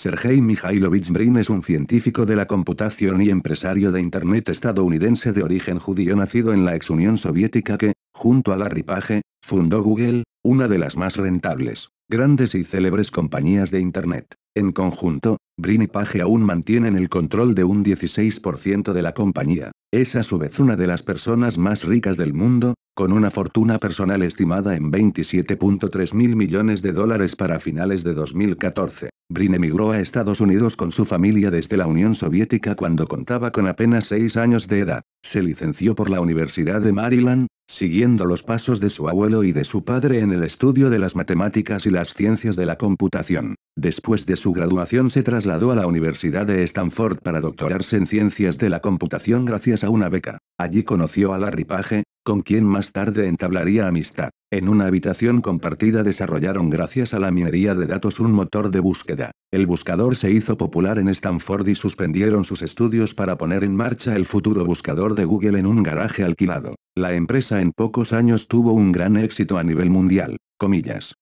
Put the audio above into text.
Sergei Mikhailovich Brin es un científico de la computación y empresario de Internet estadounidense de origen judío nacido en la ex Unión Soviética que, junto a Larry Page, fundó Google, una de las más rentables, grandes y célebres compañías de Internet. En conjunto, Brin y Page aún mantienen el control de un 16% de la compañía. Es a su vez una de las personas más ricas del mundo, con una fortuna personal estimada en 27.3 mil millones de dólares para finales de 2014. Brin emigró a Estados Unidos con su familia desde la Unión Soviética cuando contaba con apenas 6 años de edad. Se licenció por la Universidad de Maryland, siguiendo los pasos de su abuelo y de su padre en el estudio de las matemáticas y las ciencias de la computación. Después de su graduación se trasladó a la Universidad de Stanford para doctorarse en ciencias de la computación gracias a una beca. Allí conoció a Larry Page, con quien más tarde entablaría amistad. En una habitación compartida desarrollaron gracias a la minería de datos un motor de búsqueda. El buscador se hizo popular en Stanford y suspendieron sus estudios para poner en marcha el futuro buscador de Google en un garaje alquilado. La empresa en pocos años tuvo un gran éxito a nivel mundial. Comillas.